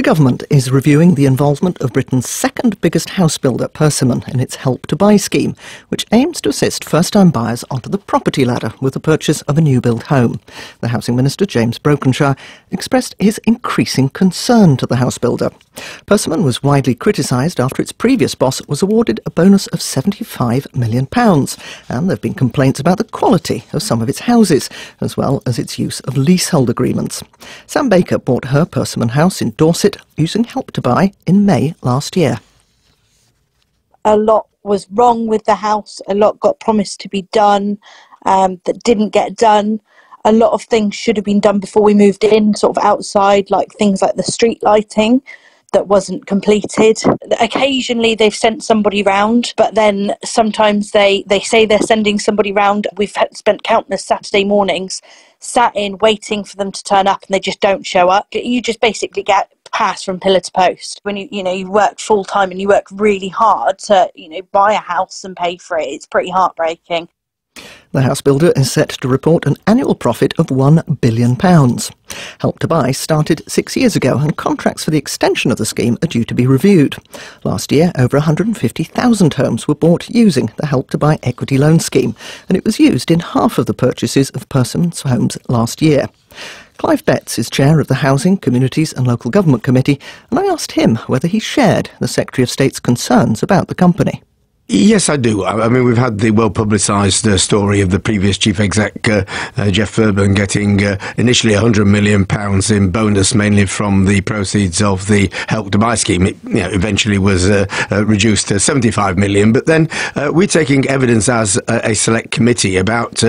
The government is reviewing the involvement of Britain's second biggest house builder, Persimmon, in its Help to Buy scheme, which aims to assist first time buyers onto the property ladder with the purchase of a new build home. The Housing Minister, James Brokenshire, expressed his increasing concern to the house builder. Persimmon was widely criticised after its previous boss was awarded a bonus of £75 million, and there have been complaints about the quality of some of its houses, as well as its use of leasehold agreements. Sam Baker bought her Persimmon house in Dorset using Help to Buy in May last year. A lot was wrong with the house. A lot got promised to be done um, that didn't get done. A lot of things should have been done before we moved in, sort of outside, like things like the street lighting that wasn't completed. Occasionally they've sent somebody round, but then sometimes they, they say they're sending somebody round. We've spent countless Saturday mornings sat in waiting for them to turn up and they just don't show up. You just basically get pass from pillar to post. When you you know you work full time and you work really hard to you know buy a house and pay for it, it's pretty heartbreaking. The house builder is set to report an annual profit of £1 billion. Help to Buy started six years ago, and contracts for the extension of the scheme are due to be reviewed. Last year, over 150,000 homes were bought using the Help to Buy equity loan scheme, and it was used in half of the purchases of Persimmon's homes last year. Clive Betts is chair of the Housing, Communities and Local Government Committee, and I asked him whether he shared the Secretary of State's concerns about the company. Yes, I do. I mean, we've had the well publicised uh, story of the previous chief exec, uh, uh, Jeff Fairburn, getting uh, initially £100 million in bonus, mainly from the proceeds of the Help to Buy scheme. It you know, eventually was uh, uh, reduced to £75 million. But then we're taking evidence as a, a select committee about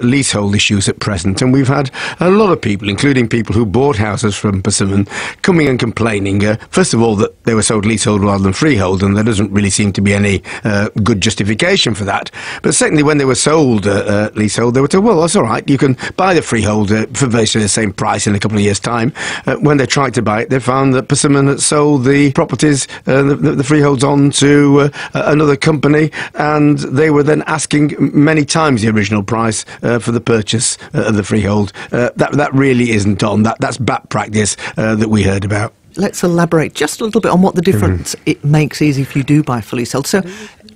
leasehold issues at present. And we've had a lot of people, including people who bought houses from Persimmon, coming and complaining, first of all, that they were sold leasehold rather than freehold. And there doesn't really seem to be any uh, good justification for that. But secondly, when they were sold uh, uh, leasehold, they were told, well, that's all right, you can buy the freehold uh, for basically the same price in a couple of years' time. Uh, when they tried to buy it, they found that Persimmon had sold the properties, uh, the, the, freeholds on to another company, and they were then asking many times the original price for the purchase of the freehold. that, that really isn't on. That, that's bad practice that we heard about let's elaborate just a little bit on what the difference mm. it makes easy if you do buy fully sold. So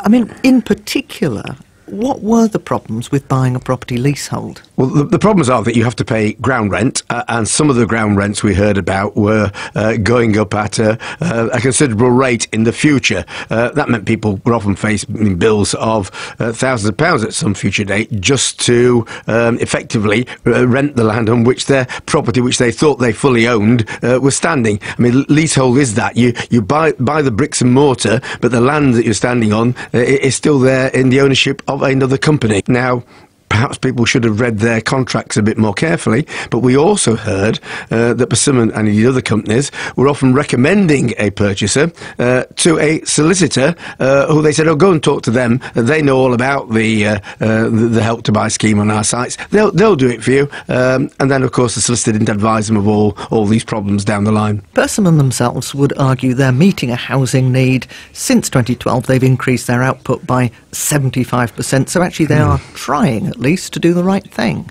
I mean, in particular, what were the problems with buying a property leasehold? Well, the, the problems are that you have to pay ground rent, uh, and some of the ground rents we heard about were uh, going up at a, uh, a, considerable rate in the future. Uh, that meant people were often facing bills of uh, thousands of pounds at some future date just to um, effectively uh, rent the land on which their property, which they thought they fully owned, was standing. I mean, leasehold is that you you buy buy the bricks and mortar, but the land that you're standing on is still there in the ownership of Uh, another company. Now, perhaps people should have read their contracts a bit more carefully. But we also heard uh, that Persimmon and the other companies were often recommending a purchaser uh, to a solicitor uh, who they said, "Oh, go and talk to them. They know all about the uh, uh, the help to buy scheme on our sites. They'll they'll do it for you." Um, and then, of course, the solicitor didn't advise them of all all these problems down the line. Persimmon themselves would argue they're meeting a housing need. Since 2012, they've increased their output by 75%. So actually, they mm. are trying at least to do the right thing.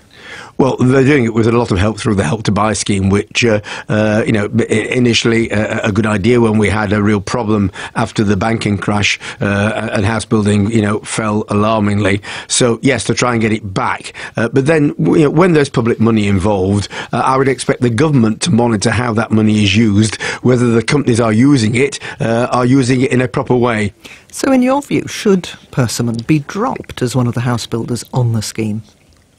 Well, they're doing it with a lot of help through the Help to Buy scheme, which, uh, uh, you know, initially a, a, good idea when we had a real problem after the banking crash uh, and house building, you know, fell alarmingly. So, yes, to try and get it back. Uh, but then, you know, when there's public money involved, uh, I would expect the government to monitor how that money is used, whether the companies are using it, uh, are using it in a proper way. So, in your view, should Persimmon be dropped as one of the house builders on the scheme?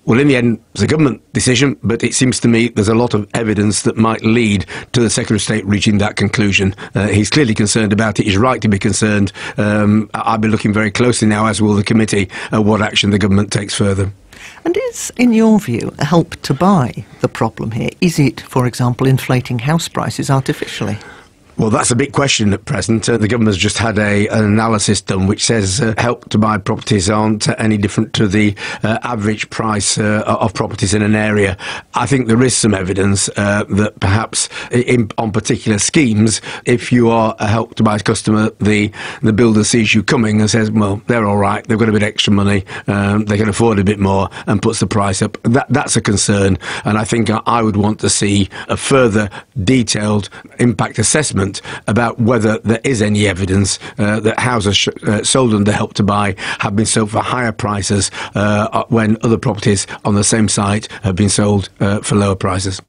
Well, in the end, it's a government decision, but it seems to me there's a lot of evidence that might lead to the Secretary of State reaching that conclusion. Uh, he's clearly concerned about it. He's right to be concerned. Um, I'll be looking very closely now, as will the committee, at what action the government takes further. And is, in your view, help to buy the problem here? Is it, for example, inflating house prices artificially? Well, that's a big question at present. Uh, the government's just had a, an analysis done which says uh, help to buy properties aren't any different to the uh, average price uh, of properties in an area. I think there is some evidence uh, that perhaps in, on particular schemes, if you are a help to buy customer, the, the builder sees you coming and says, well, they're all right, they've got a bit extra money, um, they can afford a bit more, and puts the price up. That, that's a concern, and I think I would want to see a further detailed impact assessment about whether there is any evidence uh, that houses sh- uh, sold under Help to Buy have been sold for higher prices uh, when other properties on the same site have been sold uh, for lower prices.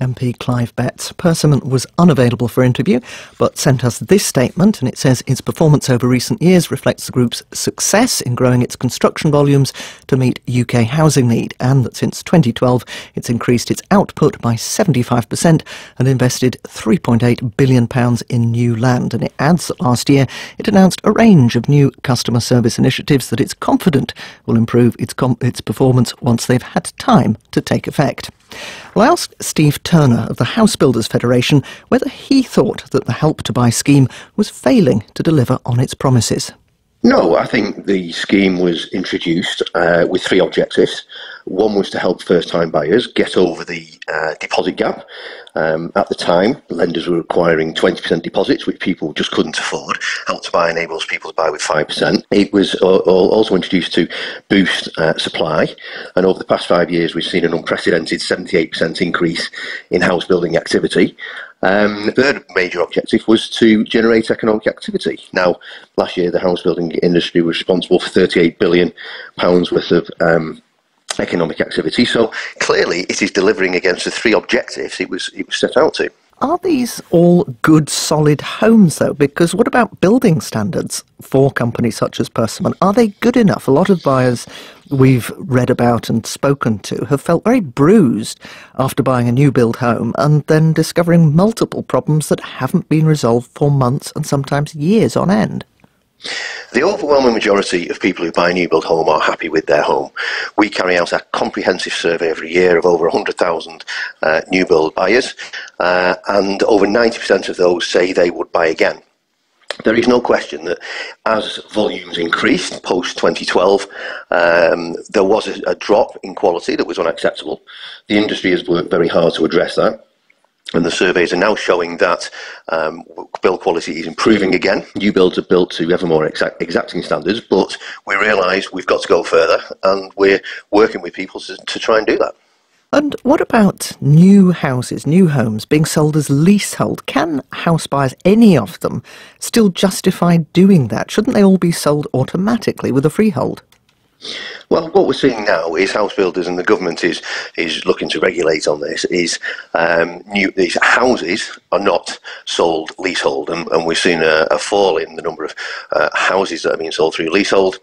MP Clive Betts. Persimmon was unavailable for interview, but sent us this statement, and it says its performance over recent years reflects the group's success in growing its construction volumes to meet UK housing need, and that since 2012 it's increased its output by 75% and invested £3.8 billion in new land. And it adds that last year it announced a range of new customer service initiatives that it's confident will improve its, its performance once they've had time to take effect. Well, I asked Steve Turner of the House Builders Federation whether he thought that the Help to Buy scheme was failing to deliver on its promises. No, I think the scheme was introduced uh, with three objectives. One was to help first time buyers get over the uh, deposit gap. Um, at the time, lenders were requiring 20% deposits, which people just couldn't afford. Help to Buy enables people to buy with 5%. It was also introduced to boost uh, supply, and over the past five years, we've seen an unprecedented 78% increase in house building activity. Um, the third major objective was to generate economic activity. Now, last year, the house building industry was responsible for 38 billion pounds worth of um, economic activity. So clearly, it is delivering against the three objectives it was it was set out to. Are these all good, solid homes, though? Because what about building standards for companies such as Persimmon? Are they good enough? A lot of buyers we've read about and spoken to have felt very bruised after buying a new build home and then discovering multiple problems that haven't been resolved for months and sometimes years on end. The overwhelming majority of people who buy a new build home are happy with their home. We carry out a comprehensive survey every year of over 100,000 uh, new build buyers, uh, and over 90% of those say they would buy again. There is no question that as volumes increased post 2012, um, there was a, a drop in quality that was unacceptable. The industry has worked very hard to address that. And the surveys are now showing that um, build quality is improving again. New builds are built to ever more exact, exacting standards, but we realise we've got to go further, and we're working with people to, to try and do that. And what about new houses, new homes being sold as leasehold? Can house buyers, any of them, still justify doing that? Shouldn't they all be sold automatically with a freehold? Well, what we're seeing now is house builders and the government is is looking to regulate on this. Is um, new these houses are not sold leasehold, and, and we've seen a, a, fall in the number of uh, houses that are being sold through leasehold.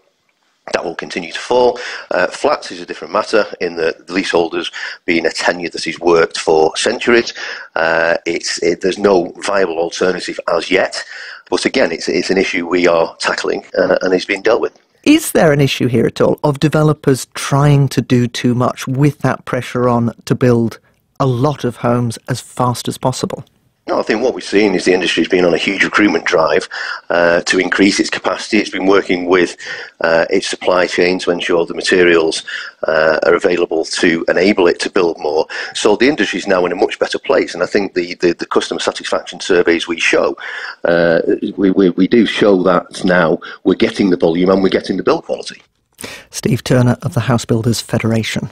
That will continue to fall. Uh, flats is a different matter in the leaseholders being a tenure that has worked for centuries. Uh, it's, it, there's no viable alternative as yet. But again, it's, it's an issue we are tackling uh, and it's being dealt with. Is there an issue here at all of developers trying to do too much with that pressure on to build a lot of homes as fast as possible? No, I think what we've seen is the industry's been on a huge recruitment drive uh, to increase its capacity. It's been working with uh, its supply chain to ensure the materials uh, are available to enable it to build more. So the industry is now in a much better place, and I think the, the, the customer satisfaction surveys we show, uh, we, we, we do show that now we're getting the volume and we're getting the build quality. Steve Turner of the House Builders Federation.